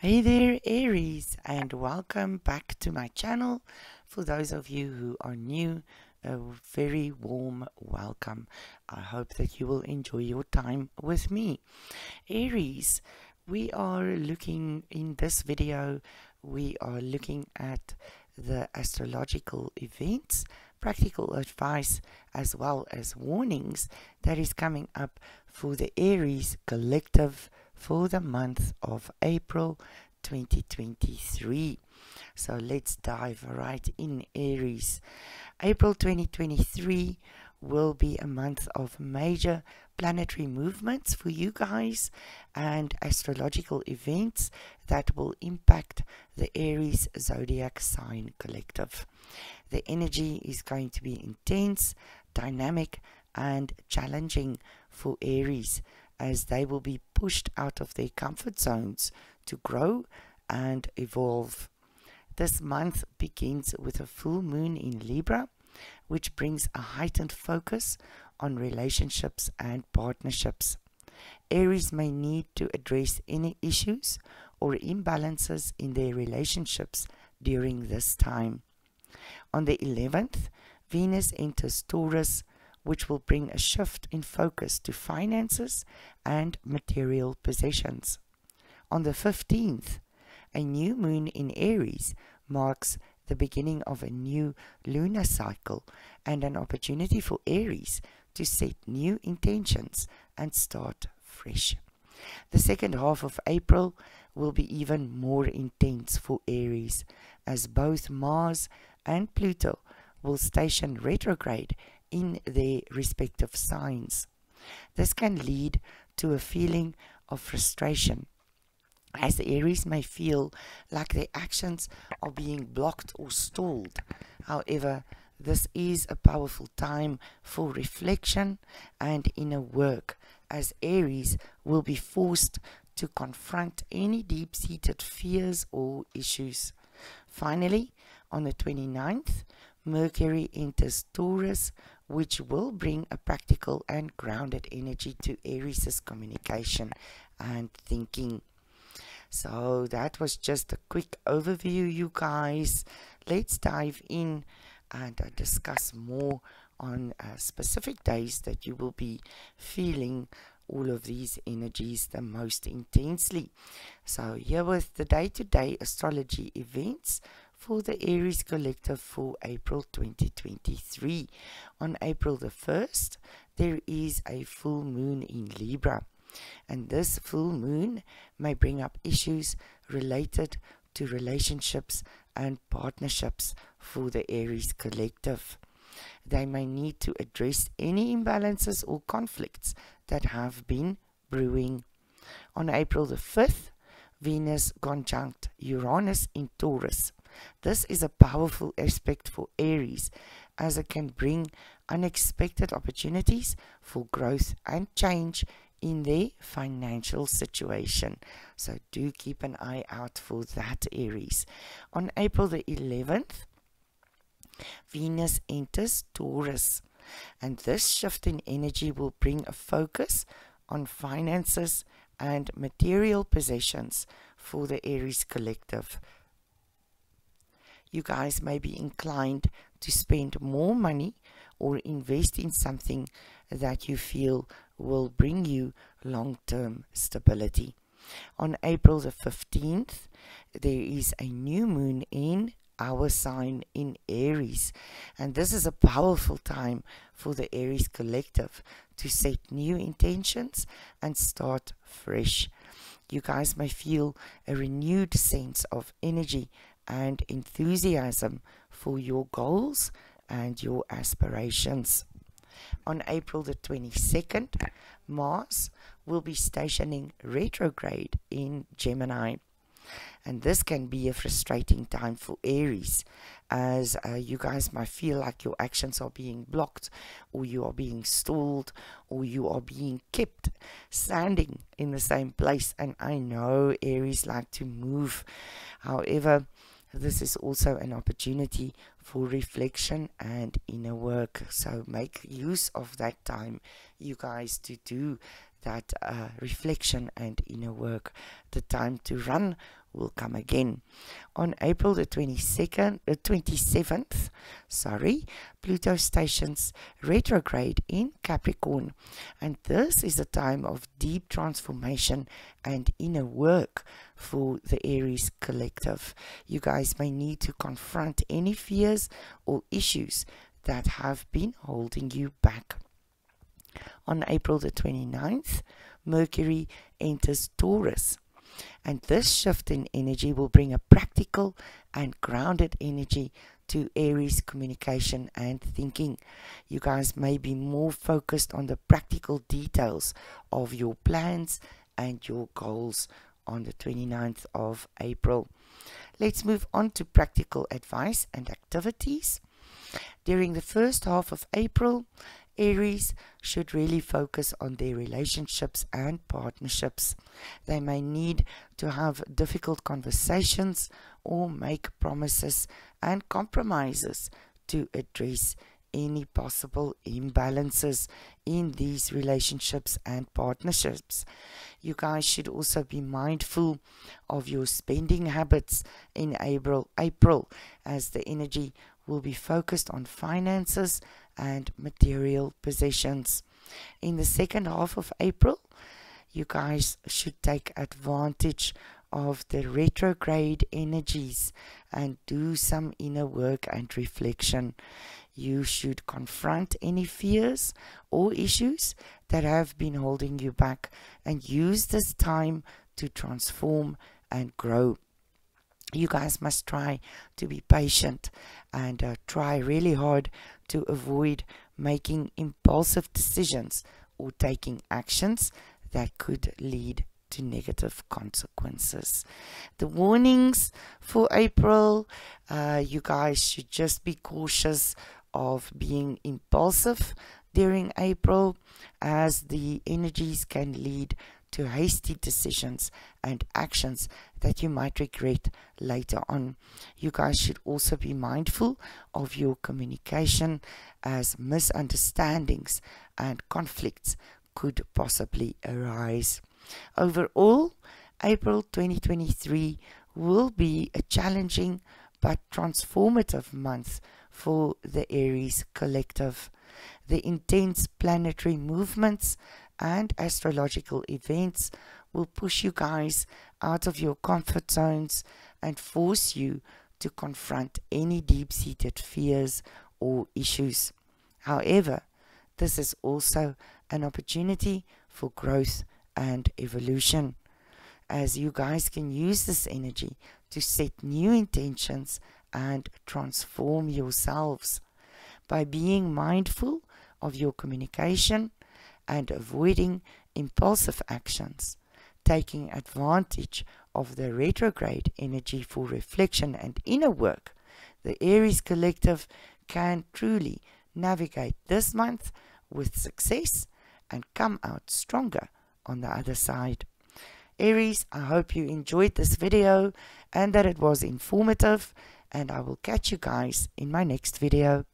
Hey there, Aries, and welcome back to my channel. For those of you who are new, a very warm welcome. I hope that you will enjoy your time with me. Aries, we are looking in this video, we are looking at the astrological events, practical advice, as well as warnings that is coming up for the Aries collective for the month of April 2023. So let's dive right in Aries. April 2023 will be a month of major planetary movements for you guys and astrological events that will impact the Aries zodiac sign collective. The energy is going to be intense, dynamic, and challenging for Aries as they will be pushed out of their comfort zones to grow and evolve. This month begins with a full moon in Libra, which brings a heightened focus on relationships and partnerships. Aries may need to address any issues or imbalances in their relationships during this time. On the 11th, Venus enters Taurus, which will bring a shift in focus to finances and material possessions. On the 15th, a new moon in Aries marks the beginning of a new lunar cycle and an opportunity for Aries to set new intentions and start fresh. The second half of April will be even more intense for Aries as both Mars and Pluto will station retrograde in their respective signs. This can lead to a feeling of frustration, as the Aries may feel like their actions are being blocked or stalled. However, this is a powerful time for reflection and inner work, as Aries will be forced to confront any deep seated fears or issues. Finally, on the 29th, Mercury enters Taurus, which will bring a practical and grounded energy to Aries' communication and thinking. So that was just a quick overview, you guys. Let's dive in and uh, discuss more on uh, specific days that you will be feeling all of these energies the most intensely. So, here with the day to day astrology events for the Aries Collective for April 2023. On April the 1st, there is a full moon in Libra, and this full moon may bring up issues related to relationships and partnerships for the Aries Collective. They may need to address any imbalances or conflicts that have been brewing. On April the 5th, Venus conjunct Uranus in Taurus this is a powerful aspect for Aries as it can bring unexpected opportunities for growth and change in their financial situation. So do keep an eye out for that, Aries. On April the 11th, Venus enters Taurus, and this shift in energy will bring a focus on finances and material possessions for the Aries collective you guys may be inclined to spend more money or invest in something that you feel will bring you long term stability. On April the 15th, there is a new moon in our sign in Aries, and this is a powerful time for the Aries collective to set new intentions and start fresh. You guys may feel a renewed sense of energy and enthusiasm for your goals and your aspirations. On April the 22nd, Mars will be stationing retrograde in Gemini. And this can be a frustrating time for Aries, as uh, you guys might feel like your actions are being blocked, or you are being stalled, or you are being kept standing in the same place. And I know Aries like to move. However, this is also an opportunity for reflection and inner work. So make use of that time, you guys, to do that uh, reflection and inner work. The time to run will come again. On April the 22nd, uh, 27th, sorry, Pluto stations retrograde in Capricorn. And this is a time of deep transformation and inner work for the Aries collective. You guys may need to confront any fears or issues that have been holding you back. On April the 29th, Mercury enters Taurus. And this shift in energy will bring a practical and grounded energy to Aries communication and thinking. You guys may be more focused on the practical details of your plans and your goals on the 29th of April. Let's move on to practical advice and activities. During the first half of April, Aries should really focus on their relationships and partnerships. They may need to have difficult conversations or make promises and compromises to address any possible imbalances in these relationships and partnerships. You guys should also be mindful of your spending habits in April, April as the energy will be focused on finances and material possessions. In the second half of April, you guys should take advantage of the retrograde energies and do some inner work and reflection. You should confront any fears or issues that have been holding you back and use this time to transform and grow you guys must try to be patient and uh, try really hard to avoid making impulsive decisions or taking actions that could lead to negative consequences. The warnings for April uh, you guys should just be cautious of being impulsive during April as the energies can lead to hasty decisions and actions that you might regret later on. You guys should also be mindful of your communication as misunderstandings and conflicts could possibly arise. Overall, April 2023 will be a challenging but transformative month for the Aries collective. The intense planetary movements and astrological events will push you guys out of your comfort zones and force you to confront any deep seated fears or issues. However, this is also an opportunity for growth and evolution, as you guys can use this energy to set new intentions and transform yourselves by being mindful of your communication and avoiding impulsive actions, taking advantage of the retrograde energy for reflection and inner work, the Aries collective can truly navigate this month with success and come out stronger on the other side. Aries, I hope you enjoyed this video and that it was informative and I will catch you guys in my next video.